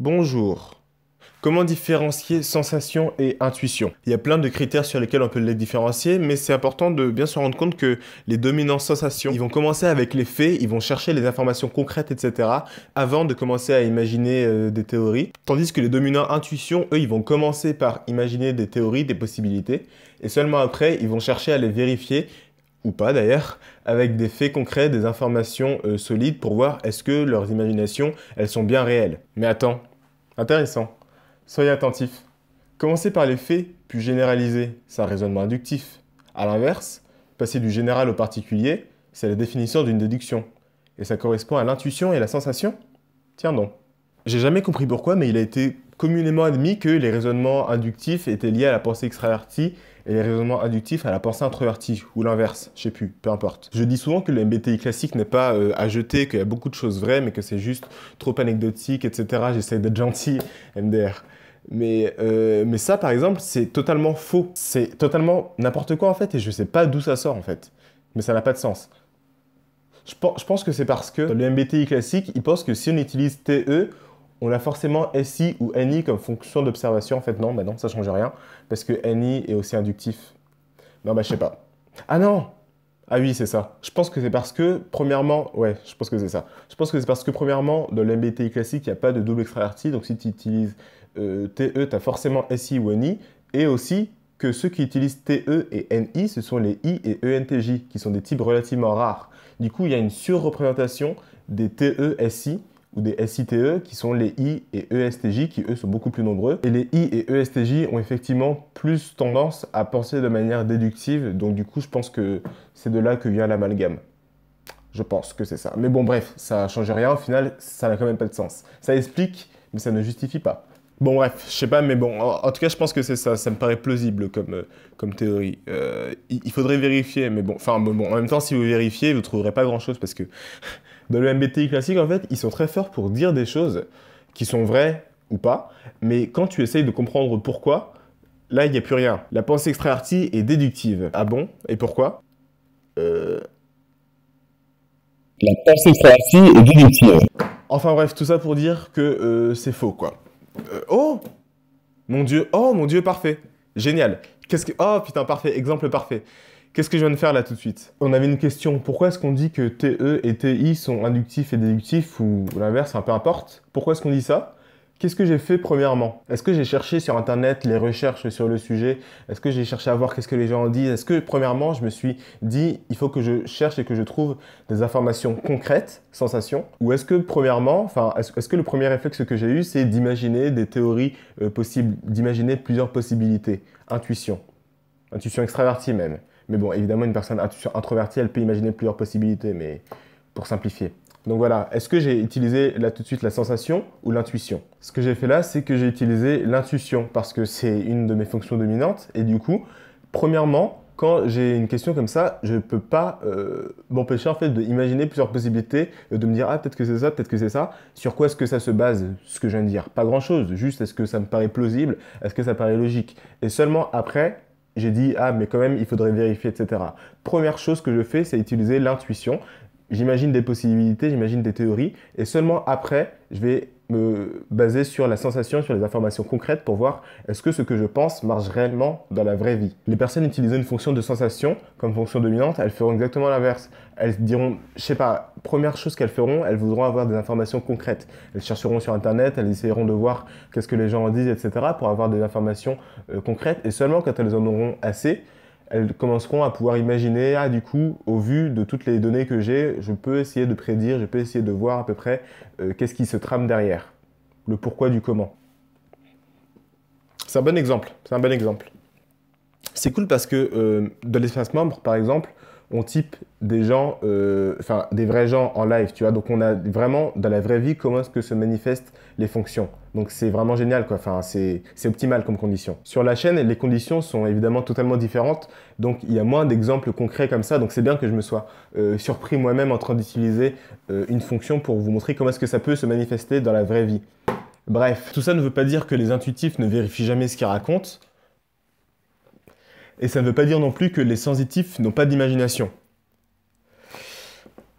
Bonjour. Comment différencier sensation et intuition? Il y a plein de critères sur lesquels on peut les différencier, mais c'est important de bien se rendre compte que les dominants sensations, ils vont commencer avec les faits, ils vont chercher les informations concrètes, etc., avant de commencer à imaginer euh, des théories. Tandis que les dominants intuition, eux, ils vont commencer par imaginer des théories, des possibilités, et seulement après, ils vont chercher à les vérifier ou pas d'ailleurs, avec des faits concrets, des informations euh, solides pour voir est-ce que leurs imaginations, elles sont bien réelles. Mais attends, intéressant. Soyez attentifs. Commencer par les faits, puis généraliser, c'est un raisonnement inductif. A l'inverse, passer du général au particulier, c'est la définition d'une déduction. Et ça correspond à l'intuition et la sensation? Tiens donc. J'ai jamais compris pourquoi, mais il a été communément admis que les raisonnements inductifs étaient liés à la pensée extravertie et les raisonnements inductifs à la pensée introvertie, ou l'inverse, je sais plus, peu importe. Je dis souvent que le MBTI classique n'est pas euh, à jeter, qu'il y a beaucoup de choses vraies, mais que c'est juste trop anecdotique, etc. J'essaie d'être gentil, MDR. Mais, euh, mais ça, par exemple, c'est totalement faux. C'est totalement n'importe quoi, en fait, et je sais pas d'où ça sort, en fait. Mais ça n'a pas de sens. Je, pense que c'est parce que le MBTI classique, ils pensent que si on utilise TE, on a forcément SI ou NI comme fonction d'observation. En fait, non, bah non, ça change rien, parce que NI est aussi inductif. Non, bah je sais pas. Ah non Ah oui, c'est ça. Je pense que c'est parce que, premièrement, ouais, je pense que c'est ça. Je pense que c'est parce que, premièrement, dans l'MBTI classique, il n'y a pas de double extraverti, donc si tu utilises euh, TE, tu as forcément SI ou NI, et aussi que ceux qui utilisent TE et NI, ce sont les I et ENTJ, qui sont des types relativement rares. Du coup, il y a une surreprésentation des TE, SI, ou des SITE qui sont les I et ESTJ qui eux sont beaucoup plus nombreux. Et les I et ESTJ ont effectivement plus tendance à penser de manière déductive, donc du coup je pense que c'est de là que vient l'amalgame. Je pense que c'est ça. Mais bon bref, ça change rien, au final ça n'a quand même pas de sens. Ça explique, mais ça ne justifie pas. Bon bref, je sais pas, mais bon, en, tout cas je pense que c'est ça, ça me paraît plausible comme, euh, comme théorie. Euh, il, faudrait vérifier, mais bon, enfin bon, en même temps si vous vérifiez, vous trouverez pas grand chose parce que dans le MBTI classique, en fait, ils sont très forts pour dire des choses qui sont vraies ou pas, mais quand tu essayes de comprendre pourquoi, là, il n'y a plus rien. La pensée extravertie est déductive. Ah bon? Et pourquoi? Euh... La pensée extravertie est déductive. Enfin bref, tout ça pour dire que c'est faux, quoi. Euh, oh Mon Dieu, oh mon Dieu, parfait. Génial. Qu'est-ce que... Oh putain, parfait, exemple parfait. Qu'est-ce que je viens de faire là tout de suite? On avait une question. Pourquoi est-ce qu'on dit que TE et TI sont inductifs et déductifs ou l'inverse, peu importe? Pourquoi est-ce qu'on dit ça? Qu'est-ce que j'ai fait premièrement? Est-ce que j'ai cherché sur internet les recherches sur le sujet? Est-ce que j'ai cherché à voir qu'est-ce que les gens en disent? Est-ce que premièrement je me suis dit il faut que je cherche et que je trouve des informations concrètes, sensations? Ou est-ce que premièrement, enfin est-ce que le premier réflexe que j'ai eu c'est d'imaginer des théories euh, possibles, d'imaginer plusieurs possibilités, intuition, intuition extravertie même. Mais bon, évidemment, une personne introvertie, elle peut imaginer plusieurs possibilités, mais pour simplifier. Donc voilà, est-ce que j'ai utilisé là tout de suite la sensation ou l'intuition? Ce que j'ai fait là, c'est que j'ai utilisé l'intuition parce que c'est une de mes fonctions dominantes. Et du coup, premièrement, quand j'ai une question comme ça, je ne peux pas euh, m'empêcher en fait d'imaginer plusieurs possibilités, de me dire ah peut-être que c'est ça, peut-être que c'est ça. Sur quoi est-ce que ça se base, ce que je viens de dire? Pas grand-chose, juste est-ce que ça me paraît plausible, est-ce que ça paraît logique? Et seulement après, j'ai dit, ah, mais quand même, il faudrait vérifier, etc. Première chose que je fais, c'est utiliser l'intuition. J'imagine des possibilités, j'imagine des théories, et seulement après, je vais me baser sur la sensation, sur les informations concrètes pour voir est-ce que ce que je pense marche réellement dans la vraie vie. Les personnes utilisant une fonction de sensation comme fonction dominante, elles feront exactement l'inverse. Elles diront, je sais pas, première chose qu'elles feront, elles voudront avoir des informations concrètes. Elles chercheront sur internet, elles essayeront de voir qu'est-ce que les gens en disent, etc. pour avoir des informations euh, concrètes et seulement quand elles en auront assez, elles commenceront à pouvoir imaginer, ah du coup, au vu de toutes les données que j'ai, je peux essayer de prédire, je peux essayer de voir à peu près euh, qu'est-ce qui se trame derrière, le pourquoi du comment. C'est un bon exemple, c'est un bon exemple. C'est cool parce que euh, dans l'espace membre, par exemple, on type des gens, euh, enfin des vrais gens en live, tu vois. Donc on a vraiment dans la vraie vie comment est-ce que se manifestent les fonctions. Donc c'est vraiment génial, quoi. Enfin c'est optimal comme condition. Sur la chaîne, les conditions sont évidemment totalement différentes. Donc il y a moins d'exemples concrets comme ça. Donc c'est bien que je me sois euh, surpris moi-même en train d'utiliser euh, une fonction pour vous montrer comment est-ce que ça peut se manifester dans la vraie vie. Bref, tout ça ne veut pas dire que les intuitifs ne vérifient jamais ce qu'ils racontent. Et ça ne veut pas dire non plus que les sensitifs n'ont pas d'imagination.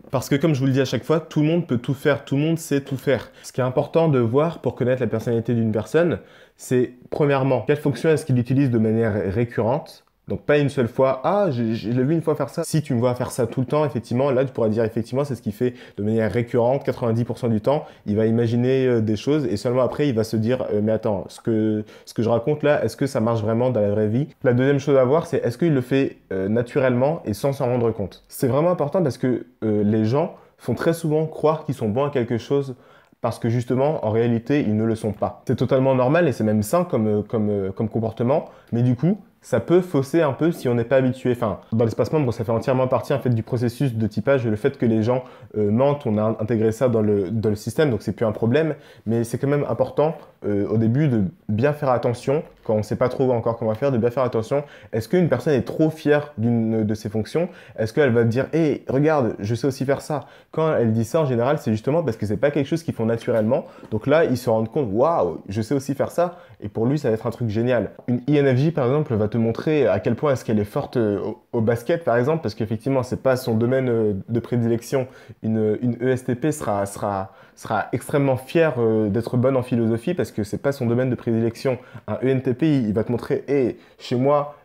Parce que comme je vous le dis à chaque fois, tout le monde peut tout faire, tout le monde sait tout faire. Ce qui est important de voir pour connaître la personnalité d'une personne, c'est premièrement, quelle fonction est-ce qu'il utilise de manière récurrente? Donc pas une seule fois, ah, je, l'ai vu une fois faire ça. Si tu me vois faire ça tout le temps, effectivement, là tu pourras dire effectivement c'est ce qu'il fait de manière récurrente, 90% du temps. Il va imaginer euh, des choses et seulement après il va se dire euh, mais attends, ce que, ce que je raconte là, est-ce que ça marche vraiment dans la vraie vie? La deuxième chose à voir c'est est-ce qu'il le fait euh, naturellement et sans s'en rendre compte? C'est vraiment important parce que les gens font très souvent croire qu'ils sont bons à quelque chose parce que justement, en réalité, ils ne le sont pas. C'est totalement normal et c'est même sain comme, comme, comme comportement, mais du coup, ça peut fausser un peu si on n'est pas habitué. Enfin, dans l'espace membre, ça fait entièrement partie en fait du processus de typage. Le fait que les gens euh, mentent, on a intégré ça dans le, dans le système, donc c'est plus un problème. Mais c'est quand même important euh, au début de bien faire attention quand on ne sait pas trop encore comment faire, de bien faire attention. Est-ce qu'une personne est trop fière d'une de ses fonctions? Est-ce qu'elle va dire, hé, regarde, je sais aussi faire ça? Quand elle dit ça, en général, c'est justement parce que c'est pas quelque chose qu'ils font naturellement. Donc là, ils se rendent compte, waouh, je sais aussi faire ça. Et pour lui, ça va être un truc génial. Une INFJ, par exemple, va te montrer à quel point est-ce qu'elle est forte euh, au, basket, par exemple, parce qu'effectivement, c'est pas son domaine euh, de prédilection. Une, une ESTP sera, sera, sera extrêmement fière d'être bonne en philosophie parce que c'est pas son domaine de prédilection. Un ENTP, il va te montrer, hé, chez moi,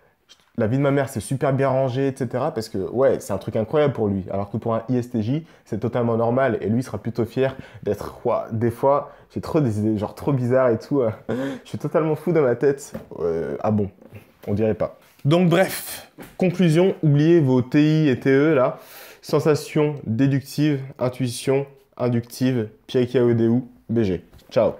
la vie de ma mère, c'est super bien rangé, etc. Parce que, ouais, c'est un truc incroyable pour lui. Alors que pour un ISTJ, c'est totalement normal. Et lui sera plutôt fier d'être, des fois, j'ai trop des idées, genre trop bizarres et tout. je suis totalement fou dans ma tête. ah bon, on dirait pas. Donc, bref, conclusion, oubliez vos TI et TE là. Sensation déductive, intuition, inductive, ou BG. Ciao